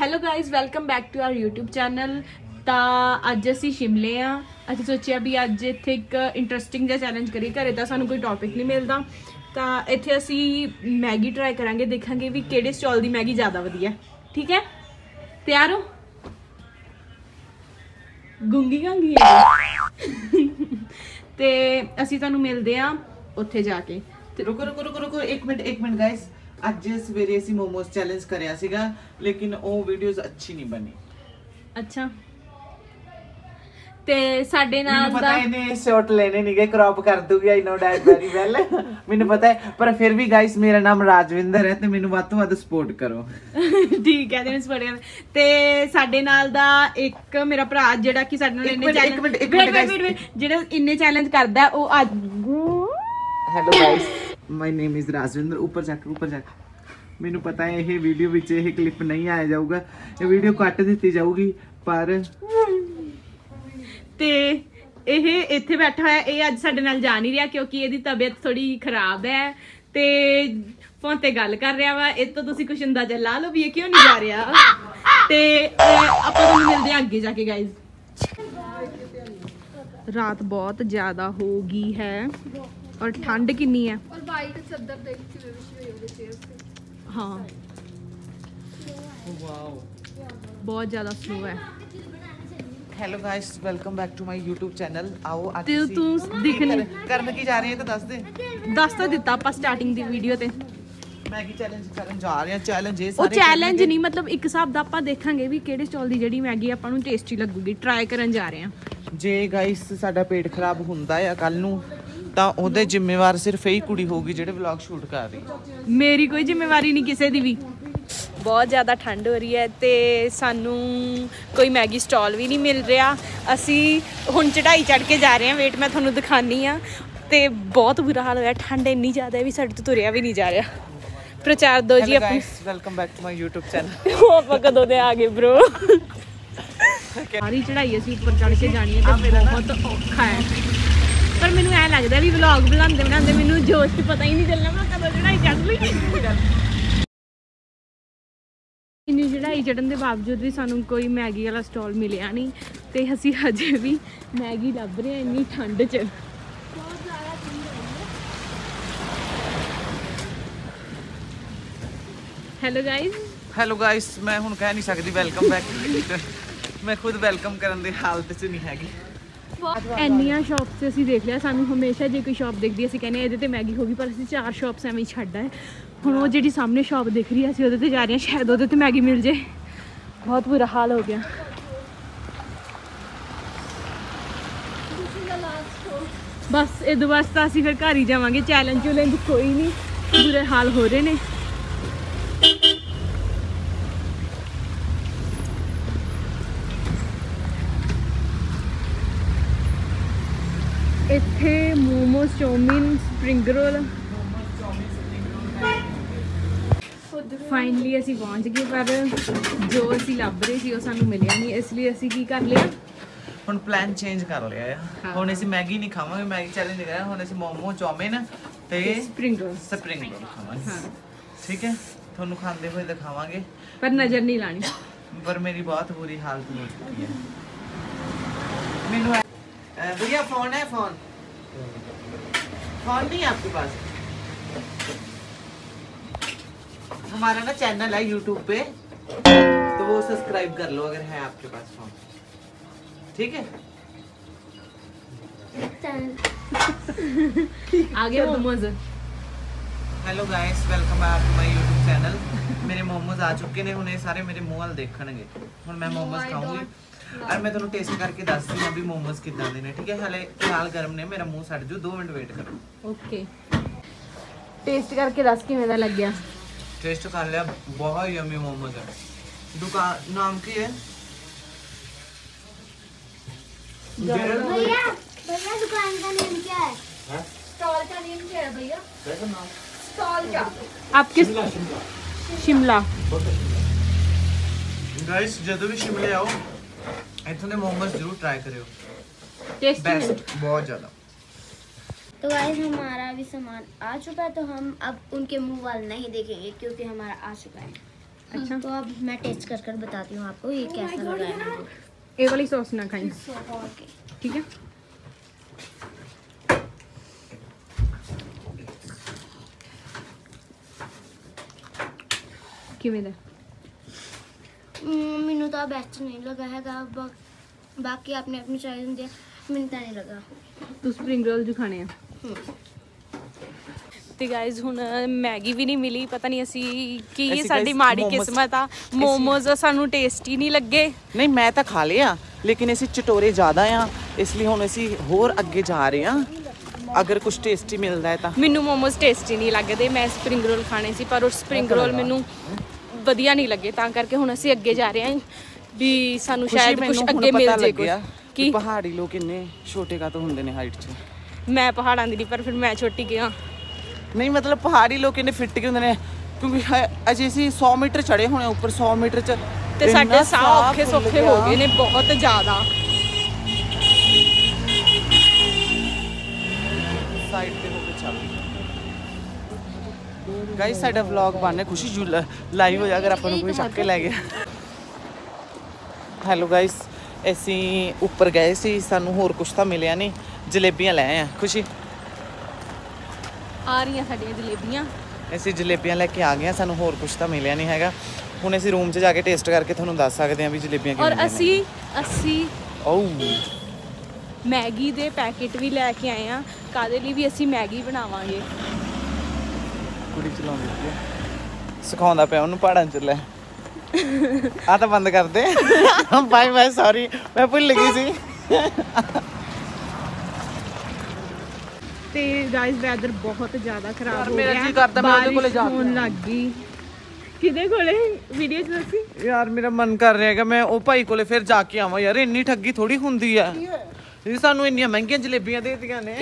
Hello guys welcome back to our YouTube channel ਤਾਂ ਅੱਜ ਅਸੀਂ ਸ਼ਿਮਲੇ ਆ। ਅਸੀਂ ਸੋਚਿਆ ਵੀ ਅੱਜ ਇੱਥੇ ਇੱਕ ਇੰਟਰਸਟਿੰਗ ਜਿਹਾ ਚੈਲੰਜ ਕਰੀਏ। ਘਰੇ ਤਾਂ ਸਾਨੂੰ ਕੋਈ ਟੌਪਿਕ ਨਹੀਂ ਮਿਲਦਾ। ਤਾਂ ਇੱਥੇ ਅਸੀਂ ਮੈਗੀ ਟਰਾਈ ਕਰਾਂਗੇ, ਦੇਖਾਂਗੇ ਵੀ ਕਿਹੜੇ ਸਟਾਲ ਦੀ ਮੈਗੀ ਜ਼ਿਆਦਾ ਵਧੀਆ। ਠੀਕ ਹੈ? ਤਿਆਰ ਹੋ? ਗੁੰਗੀ ਗੰਗੀ ਹੈ ਤੇ ਅਸੀਂ ਤੁਹਾਨੂੰ ਮਿਲਦੇ ਆ ਉੱਥੇ ਜਾ ਕੇ। ਤੇ ਰੁਕੋ ਰੁਕੋ ਰੁਕੋ ਰੁਕੋ, ਇੱਕ ਮਿੰਟ ਇੱਕ ਮਿੰਟ ਗਾਇਸ ਅੱਜ ਸਵੇਰੇ ਅਸੀਂ ਮੋਮੋਸ ਚੈਲੰਜ ਕਰਿਆ ਸੀਗਾ ਲੇਕਿਨ ਉਹ ਵੀਡੀਓਜ਼ ਅੱਛੀ ਨਹੀਂ ਬਣੀ। ਅੱਛਾ। ਤੇ ਸਾਡੇ ਮੈਨੂੰ ਨਾਲ ਪਤਾ ਦਾ ਇਹਨੇ ਸ਼ਾਟ ਲੈਣੇ ਨਹੀਂਗੇ ਕ੍ਰੌਪ ਕਰ ਦੂਗੀ I know that very well ਮੈਨੂੰ ਪਤਾ ਹੈ ਪਰ ਫਿਰ ਵੀ ਗਾਇਸ ਮੇਰਾ ਨਾਮ ਰਾਜਵਿੰਦਰ ਹੈ ਤੇ ਮੈਨੂੰ ਵੱਧ ਤੋਂ ਵੱਧ ਸਪੋਰਟ ਕਰੋ। ਠੀਕ ਹੈ ਦਿਨ ਸਪੜਿਆ ਤੇ ਸਾਡੇ ਨਾਲ ਦਾ ਇੱਕ ਮੇਰਾ ਭਰਾ ਜਿਹੜਾ ਕਿ ਸਾਡੇ ਨਾਲ ਇੰਨੇ ਚੈਲੰਜ ਜਿਹੜਾ ਇੰਨੇ ਚੈਲੰਜ ਕਰਦਾ ਉਹ ਅੱਜ hello guys my name is Rajwinder ਉੱਪਰ ਜਾ ਕੇ, ਉੱਪਰ ਜਾ ਕੇ। ਮੈਨੂੰ ਪਤਾ ਹੈ ਇਹ ਵੀਡੀਓ ਵਿੱਚ ਇਹ ਕਲਿੱਪ ਨਹੀਂ ਆਇਆ ਜਾਊਗਾ। ਇਹ ਵੀਡੀਓ ਕੱਟ ਦਿੱਤੀ ਜਾਊਗੀ, ਪਰ ਤੇ ਇਹ ਇੱਥੇ ਬੈਠਾ ਹੋਇਆ, ਇਹ ਅੱਜ ਸਾਡੇ ਨਾਲ ਜਾ ਨਹੀਂ ਰਿਹਾ ਕਿਉਂਕਿ ਇਹਦੀ ਤਬੀਅਤ ਥੋੜੀ ਖਰਾਬ ਹੈ। ਤੇ ਫੋਨ ਤੇ ਗੱਲ ਕਰ ਰਿਹਾ ਵਾ। ਇਹ ਤੋਂ ਤੁਸੀਂ ਕੁਛ ਅੰਦਾਜ਼ਾ ਲਾ ਲਓ ਵੀ ਇਹ ਕਿਉਂ ਨਹੀਂ ਜਾ ਰਿਹਾ। ਤੇ ਆਪਾਂ ਤੁਹਾਨੂੰ ਮਿਲਦੇ ਹਾਂ ਅੱਗੇ ਜਾ ਕੇ ਗਾਇਜ਼ ਰਾਤ ਬਹੁਤ ਜ਼ਿਆਦਾ ਹੋ ਗਈ ਹੈ। ਔਰ ਠੰਡ ਕਿੰਨੀ ਹੈ? ਔਰ ਵਾਈਟ ਸੱਦਰ ਦੇ ਵਿੱਚ ਵਿਸ਼ੀ ਹੋਈ ਉਹਦੇ ਚੇਅਰ ਤੇ। ਹਾਂ। ਵਾਓ ਬਹੁਤ ਜ਼ਿਆਦਾ ਸਲੋ ਹੈ। Hello guys welcome back to my YouTube channel ਆਓ ਅੱਜ ਤੇ ਤੂੰ ਦਿਖਣ ਕਰਨ ਕੀ ਜਾ ਰਹੀ ਹੈ ਤਾਂ ਦੱਸ ਦੇ। ਦੱਸ ਤਾਂ ਦਿੱਤਾ ਆਪਾਂ ਸਟਾਰਟਿੰਗ ਦੀ ਵੀਡੀਓ ਤੇ। ਮੈਗੀ ਚੈਲੰਜ ਕਰਨ ਜਾ ਰਹੇ ਹਾਂ? ਚੈਲੰਜ ਇਹ ਸਾਰੇ ਉਹ ਚੈਲੰਜ ਨਹੀਂ ਮਤਲਬ ਇੱਕ ਹਿਸਾਬ ਦਾ ਆਪਾਂ ਦੇਖਾਂਗੇ ਵੀ ਕਿਹੜੇ ਸਟਾਲ ਦੀ ਜਿਹੜੀ ਮੈਗੀ ਆਪਾਂ ਨੂੰ ਟੇਸਟੀ ਲੱਗੂਗੀ। ਟਰਾਈ ਕਰਨ ਜਾ ਰਹੇ ਹਾਂ। ਜੇ ਗਾਇਸ ਸਾਡਾ ਪੇਟ ਖਰਾਬ ਹੁੰਦਾ ਹੈ ਕੱਲ ਨੂੰ ਤਾਂ ਉਹਦੇ ਜ਼ਿੰਮੇਵਾਰ ਸਿਰਫ ਇਹੀ ਕੁੜੀ ਹੋਊਗੀ ਜਿਹੜੇ ਵਲੌਗ ਸ਼ੂਟ ਕਰ ਰਹੀ ਮੇਰੀ ਕੋਈ ਜ਼ਿੰਮੇਵਾਰੀ ਨਹੀਂ ਕਿਸੇ ਦੀ ਵੀ। ਬਹੁਤ ਜ਼ਿਆਦਾ ਠੰਡ ਹੋ ਰਹੀ ਹੈ ਤੇ ਸਾਨੂੰ ਕੋਈ ਮੈਗੀ ਸਟਾਲ ਵੀ ਨਹੀਂ ਮਿਲ ਰਿਹਾ। ਅਸੀਂ ਹੁਣ ਚੜਾਈ ਚੜ ਕੇ ਜਾ ਰਹੇ ਹਾਂ। ਵੇਟ ਮੈਂ ਤੁਹਾਨੂੰ ਦਿਖਾਨੀ ਆ ਤੇ ਬਹੁਤ ਬੁਰਾ ਹਾਲ ਹੋਇਆ। ਠੰਡ ਇੰਨੀ ਜ਼ਿਆਦਾ ਹੈ ਵੀ ਸਾਡੇ ਤੋਂ ਤੁਰਿਆ ਵੀ ਨਹੀਂ ਜਾ ਰਿਹਾ। ਪ੍ਰਚਾਰ ਦੋ ਜੀ ਆਪਣੀ। Welcome back to my YouTube channel ਉਹ ਆਪਾਂ ਕਦੋਂ ਦੇ ਆ ਗਏ ਬ్రో ਸਾਰੀ ਚੜਾਈ ਅਸੀਂ ਉੱਪਰ ਚੜ ਕੇ ਜਾਣੀ ਹੈ ਤੇ ਬਹੁਤ ਔਖਾ ਹੈ। ਪਰ ਮੈਨੂੰ ਐ ਲੱਗਦਾ ਵੀ ਵਲੌਗ ਬਣਾਉਂਦੇ ਬਣਾਉਂਦੇ ਮੈਨੂੰ ਜੋਸ਼ ਚ ਪਤਾ ਹੀ ਨਹੀਂ ਚੱਲਣਾ ਮੈਂ ਕਦੋਂ ਚੜਾਈ ਚੜ ਲਈ। ਇੰਨੀ ਚੜਾਈ ਚੜਨ ਦੇ ਬਾਵਜੂਦ ਵੀ ਸਾਨੂੰ ਕੋਈ ਮੈਗੀ ਵਾਲਾ ਸਟਾਲ ਮਿਲਿਆ ਨਹੀਂ ਤੇ ਅਸੀਂ ਹਜੇ ਵੀ ਮੈਗੀ ਲੱਭ ਰਹੇ ਹਾਂ ਇੰਨੀ ਠੰਡ 'ਚ। ਹੈਲੋ ਗਾਇਜ਼ ਹੈਲੋ ਗਾਇਸ ਮੈਂ ਹੁਣ ਕਹਿ ਨਹੀਂ ਸਕਦੀ ਵੈਲਕਮ ਬੈਕ ਮੈਂ ਖੁਦ ਵੈਲਕਮ ਕਰਨ ਦੀ ਹਾਲਤ 'ਚ ਨਹੀਂ ਹੈਗੀ। ਇੰਨੀਆਂ ਸ਼ਾਪਸ ਅਸੀਂ ਦੇਖ ਲਿਆ, ਸਾਨੂੰ ਹਮੇਸ਼ਾ ਜੇ ਕੋਈ ਸ਼ਾਪ ਦੇਖਦੀ ਅਸੀਂ ਕਹਿੰਦੇ ਹਾਂ ਇਹਦੇ ਤੇ ਮੈਗੀ ਹੋਗੀ ਪਰ ਅਸੀਂ ਚਾਰ ਸ਼ਾਪਸ ਐਵੇਂ ਹੀ ਛੱਡ ਆਏ। ਹੁਣ ਉਹ ਜਿਹੜੀ ਸਾਹਮਣੇ ਸ਼ਾਪ ਦਿਖ ਰਹੀ ਹੈ ਅਸੀਂ ਉਹਦੇ ਤੇ ਜਾ ਰਹੇ ਹਾਂ ਸ਼ਾਇਦ ਉਹਦੇ ਤੇ ਮੈਗੀ ਮਿਲ ਜੇ। ਬਹੁਤ ਬੁਰਾ ਹਾਲ ਹੋ ਗਿਆ। ਬਸ, ਇਹ ਤੋਂ ਅਸੀਂ ਫਿਰ ਘਰ ਹੀ ਜਾਵਾਂਗੇ ਚੈਲੰਜ ਚੁਲੰਜ ਕੋਈ ਨਹੀਂ, ਬੁਰੇ ਹਾਲ ਹੋ ਰਹੇ ਨੇ। ਇੱਥੇ momos chowmein spring roll finally ਅਸੀਂ ਪਹੁੰਚ ਗਏ ਪਰ ਜੋ ਅਸੀਂ ਲੱਭ ਰਹੇ ਸੀ ਉਹ ਸਾਨੂੰ ਮਿਲਿਆ ਨਹੀਂ ਇਸ ਲਈ ਅਸੀਂ ਕੀ ਕਰ ਲਿਆ? ਹੁਣ ਪਲਾਨ ਚੇਂਜ ਕਰ ਲਿਆ ਆ। ਹੁਣ ਅਸੀਂ ਮੈਗੀ ਨਹੀਂ ਖਾਵਾਂਗੇ ਮੈਗੀ ਚੈਲੰਜ ਕਰਿਆ ਹੁਣ ਅਸੀਂ ਮੋਮੋ ਚੌਮਿਨ ਤੇ ਸਪ੍ਰਿੰਗ ਰੋਲ ਸਪ੍ਰਿੰਗ ਰੋਲ ਖਾਵਾਂਗੇ। ਠੀਕ ਹੈ? ਤੁਹਾਨੂੰ ਖਾਂਦੇ ਹੋਏ ਦਿਖਾਵਾਂਗੇ। ਪਰ ਨਜ਼ਰ ਨਹੀਂ ਲਾਣੀ। ਪਰ ਮੇਰੀ ਬਹੁਤ ਬੁਰੀ ਹਾਲਤ ਹੋ ਚੁੱਕੀ ਹੈ। ਮੈਨੂੰ भैया फोन है फोन फोन नहीं है आपके पास हमारा ना चैनल है यूट्यूब पे तो वो सब्सक्राइब कर लो अगर है आपके पास फोन ठीक है ਆ ਗਏ momos hello guys welcome back to my YouTube channel ਮੇਰੇ ਮੋਮੋਜ਼ ਆ ਚੁੱਕੇ ਨੇ ਹੁਣ ਇਹ ਸਾਰੇ ਮੇਰੇ ਮੂੰਹ ਵੱਲ ਦੇਖਣਗੇ ਹੁਣ ਮੈਂ ਮੋਮੋਜ਼ ਖਾਊਂਗੀ ਔਰ ਮੈਂ ਤੁਹਾਨੂੰ ਟੇਸਟ ਕਰਕੇ ਦੱਸਦੀ ਹਾਂ ਵੀ ਮੋਮੋਜ਼ ਕਿੱਦਾਂ ਦੇ ਨੇ ਠੀਕ ਹੈ ਹਲੇ ਫਿਲਹਾਲ ਗਰਮ ਨੇ ਮੇਰਾ ਮੂੰਹ ਸੜ ਜੂ 2 ਮਿੰਟ ਵੇਟ ਕਰੋ ਓਕੇ ਟੇਸਟ ਕਰਕੇ ਦੱਸ ਕਿਵੇਂ ਦਾ ਲੱਗਿਆ ਟੇਸਟ ਕਰ ਲਿਆ ਬਹੁਤ ਯਮੀ ਮੋਮੋਜ਼ ਹੈ ਦੁਕਾਨ ਨਾਮ ਕੀ ਹੈ भैया भैया दुकान का नेम क्या है स्टॉल का नेम क्या है भैया स्टॉल का ਆਪ ਕਿਸ ਸ਼ਿਮਲਾ ਗਾਇਸ ਜਦੋਂ ਵੀ ਸ਼ਿਮਲੇ ਆਓ ਇੱਥੋਂ ਦੇ ਮੋਮੋਜ਼ ਜ਼ਰੂਰ ਟਰਾਈ ਕਰਿਓ ਟੇਸਟੀ ਬੈਸਟ ਬਹੁਤ ਜ਼ਿਆਦਾ तो गाइस हमारा भी सामान आ चुका है तो हम अब उनके मुंह वाल नहीं देखेंगे क्योंकि हमारा आ चुका है अच्छा तो अब मैं टेस्ट कर कर बताती हूँ आपको ये कैसा लगा है मुझे। ये वाली सॉस ना खाई ओके ठीक है ਕਿਵੇਂ ਦਾ ਹਮ, ਮੈਨੂੰ ਤਾਂ ਬੈਸਟ ਨਹੀਂ ਲੱਗਾ ਹੈਗਾ ਬਾਕੀ ਆਪਣੀ ਆਪਣੀ ਚੋਇਸ ਹੁੰਦੀ ਹੈ ਮੈਨੂੰ ਤਾਂ ਨਹੀਂ ਲੱਗਾ। ਤੂੰ ਸਪਰਿੰਗ ਰੋਲ ਜੋ ਖਾਣੇ ਆ। ਤੇ ਗਾਇਜ਼ ਹੁਣ ਮੈਗੀ ਵੀ ਨਹੀਂ ਮਿਲੀ ਪਤਾ ਨਹੀਂ ਅਸੀਂ ਕੀ ਅਸੀਂ ਸਾਡੀ ਮਾੜੀ ਕਿਸਮਤ ਆ। ਮੋਮੋਜ਼ ਸਾਨੂੰ ਟੇਸਟੀ ਨਹੀਂ ਲੱਗੇ। ਨਹੀਂ ਮੈਂ ਤਾਂ ਖਾ ਲਿਆ ਲੇਕਿਨ ਅਸੀਂ ਚਟੋਰੇ ਜ਼ਿਆਦਾ ਆ ਇਸ ਲਈ ਹੁਣ ਅਸੀਂ ਹੋਰ ਅੱਗੇ ਜਾ ਰਹੇ ਆ। ਅਗਰ ਕੁਝ ਟੇਸਟੀ ਮਿਲਦਾ ਹੈ ਤਾਂ। ਮੈਨੂੰ ਮੋਮੋਜ਼ ਟੇਸਟੀ ਨਹੀਂ ਲੱਗਦੇ ਮੈਂ ਸਪਰਿੰਗ ਰੋਲ ਖਾਣੇ ਸੀ ਪਰ ਉਹ ਸਪਰਿੰਗ ਰੋਲ ਮੈਨੂੰ ਵਧੀਆ ਨਹੀਂ ਲੱਗੇ ਤਾਂ ਕਰਕੇ ਹੁਣ ਅਸੀਂ ਅੱਗੇ ਜਾ ਰਹੇ ਹਾਂ ਵੀ ਸਾਨੂੰ ਸ਼ਾਇਦ ਕੁਝ ਅੱਗੇ ਮਿਲ ਜੇ ਕੁਝ ਕਿ? ਪਹਾੜੀ ਲੋਕ ਇੰਨੇ ਛੋਟੇ ਕਾ ਹੁੰਦੇ ਨੇ ਹਾਈਟ 'ਚ। ਮੈਂ ਪਹਾੜਾਂ ਦੀ ਨਹੀਂ ਪਰ ਫਿਰ ਮੈਂ ਛੋਟੀ ਗਿਆ ਨਹੀਂ ਮਤਲਬ ਪਹਾੜੀ ਲੋਕ ਇੰਨੇ ਫਿੱਟ ਕਿ ਹੁੰਦੇ ਨੇ? ਕਿਉਂਕਿ ਅਜੇ ਅਸੀਂ 100 ਮੀਟਰ ਚੜੇ ਹੋਣੇ ਉੱਪਰ 100 ਮੀਟਰ 'ਚ ਤੇ ਸਾਡੇ ਸਾਹ ਔਖੇ ਸੌਖੇ। ਹੋ ਗਏ ਨੇ ਬਹੁਤ ਜ਼ਿਆਦਾ। ਸਾਈਡ ਤੇ ਹੋ ਕੇ ਚੱਲ। ਗਾਇਸ ਸਾਡਾ ਵਲੌਗ ਬਣਨੇ ਖੁਸ਼ੀ ਜੂ ਲਾਈਵ ਹੋ ਜਾ ਅਗਰ ਆਪਾਂ ਨੂੰ ਕੋਈ ਚੱਕ ਕੇ ਲੈ ਗਿਆ। ਹੈਲੋ ਗਾਇਸ ਅਸੀਂ ਉੱਪਰ ਗਏ ਸੀ ਸਾਨੂੰ ਹੋਰ ਕੁਝ ਤਾਂ ਮਿਲਿਆ ਨਹੀਂ। ਜਲੇਬੀਆਂ ਲੈ ਆਏ ਆ ਖੁਸ਼ੀ। ਆ ਰਹੀਆਂ ਸਾਡੀਆਂ ਜਲੇਬੀਆਂ। ਅਸੀਂ ਜਲੇਬੀਆਂ ਲੈ ਕੇ ਆ ਗਏ ਸਾਨੂੰ ਹੋਰ ਕੁਝ ਤਾਂ ਮਿਲਿਆ ਨਹੀਂ ਹੈਗਾ। ਹੁਣ ਅਸੀਂ ਰੂਮ 'ਚ ਜਾ ਕੇ ਟੇਸਟ ਕਰਕੇ ਤੁਹਾਨੂੰ ਦੱਸ ਸਕਦੇ ਹਾਂ ਵੀ ਜਲੇਬੀਆਂ ਕਿਵੇਂ ਔਰ। ਅਸੀਂ ਅਸੀਂ ਓਹ ਮੈਗੀ ਦੇ ਪੈਕੇਟ ਵੀ ਲੈ ਕੇ ਆਏ ਆ। ਕਾਦੇ ਲਈ ਵੀ ਅਸੀਂ ਮੈਗੀ ਬਣਾਵਾਂਗੇ। ਕੁੜੀ ਚਲਾਉਂਦੀ ਆ। ਸਿਖਾਉਂਦਾ ਪਿਆ ਉਹਨੂੰ ਪਹਾੜਾਂ ਚ ਲੈ। ਆ ਤਾਂ ਬੰਦ ਕਰ ਦੇ। ਬਾਏ ਬਾਏ ਸੌਰੀ ਮੈਂ ਭੁੱਲ ਗਈ ਸੀ। ਤੇ ਗਾਇਸ ਵੈਦਰ ਬਹੁਤ ਜ਼ਿਆਦਾ ਖਰਾਬ ਯਾਰ, ਹੋ ਮੇਰਾ ਗਿਆ। ਜੀਅ ਕਰਦਾ ਮੈਂ ਉਹਦੇ ਕੋਲੇ ਜਾ ਕੇ ਹੋਣ ਲੱਗ ਗਈ। ਕਿਹਦੇ ਕੋਲੇ? ਵੀਡੀਓ ਚ ਦੱਸੀ। ਯਾਰ ਮੇਰਾ ਮਨ ਕਰ ਰਿਹਾ ਹੈਗਾ ਮੈਂ ਉਹ ਭਾਈ ਕੋਲੇ ਫਿਰ ਜਾ ਕੇ ਆਵਾਂ। ਯਾਰ ਇੰਨੀ ਠੱਗੀ ਥੋੜੀ ਹੁੰਦੀ ਆ ਇਹ ਸਾਨੂੰ ਇੰਨੀਆਂ ਮਹਿੰਗੀਆਂ ਜਲੇਬੀਆਂ ਦੇ ਦਿੱਤੀਆਂ ਨੇ।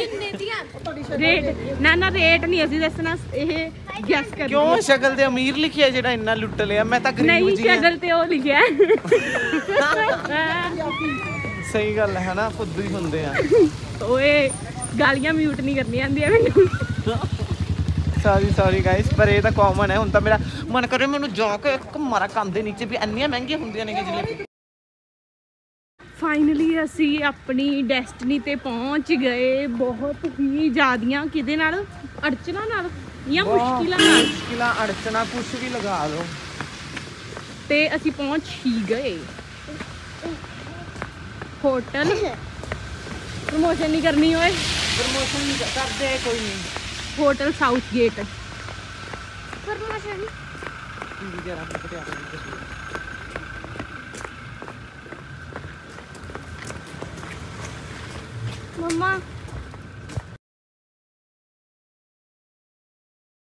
ਰੇਟ ਨਾ ਨਾ ਰੇਟ ਨਹੀਂ ਅਸੀਂ ਦੱਸਣਾ ਇਹ ਗੈਸ ਕਰ ਕਿਉਂ ਸ਼ਕਲ ਤੇ ਅਮੀਰ ਲਿਖਿਆ ਜਿਹੜਾ ਇੰਨਾ ਲੁੱਟ ਲਿਆ? ਮੈਂ ਤਾਂ ਗਰੀਬ ਨਹੀਂ ਜੀ ਆ ਸ਼ਕਲ ਤੇ ਉਹ ਲਿਖਿਆ ਸਹੀ ਗੱਲ ਹੈ ਹਨਾ? ਫੁੱਦੂ ਹੀ ਹੁੰਦੇ ਆ। ਓਏ ਗਾਲੀਆਂ ਮਿਊਟ ਨਹੀਂ ਕਰਨੀਆਂ ਆਂਦੀਆਂ ਮੈਨੂੰ। ਸੌਰੀ ਸੌਰੀ ਗਾਇਸ ਪਰ ਇਹ ਤਾਂ ਕਾਮਨ ਹੈ। ਹੁਣ ਤਾਂ ਮੇਰਾ ਮਨ ਕਰੇ ਮੈਨੂੰ ਜਾ ਕੇ ਇੱਕ ਮਾਰਾ ਕੰਨ ਦੇ ਨੀਚੇ ਵੀ ਇੰਨੀਆਂ ਮਹਿੰਗੀਆਂ ਹੁੰਦੀਆਂ ਨੇ ਕਿ ਜਲੇਬੀ ਫਾਈਨਲੀ ਅਸੀਂ ਆਪਣੀ ਡੈਸਟਨੀ ਤੇ ਪਹੁੰਚ ਗਏ। ਬਹੁਤ ਹੀ ਜ਼ਿਆਦੀਆਂ ਕਿਹਦੇ ਨਾਲ? ਅੜਚਨਾ ਨਾਲ ਜਾਂ ਮੁਸ਼ਕਿਲਾਂ ਨਾਲ? ਮੁਸ਼ਕਿਲਾਂ ਅੜਚਨਾ ਕੁਝ ਵੀ ਲਗਾ ਲਓ। ਤੇ ਅਸੀਂ ਪਹੁੰਚ ਹੀ ਗਏ। ਹੋਟਲ। ਪ੍ਰਮੋਸ਼ਨ ਨਹੀਂ ਕਰਨੀ ਓਏ। ਪ੍ਰਮੋਸ਼ਨ ਨਹੀਂ ਕਰਦੇ ਕੋਈ ਨਹੀਂ। ਹੋਟਲ ਸਾਊਥ ਗੇਟ ਪ੍ਰਮੋਸ਼ਨ ਜਰਾ ਪਟਿਆਲਾ 妈妈。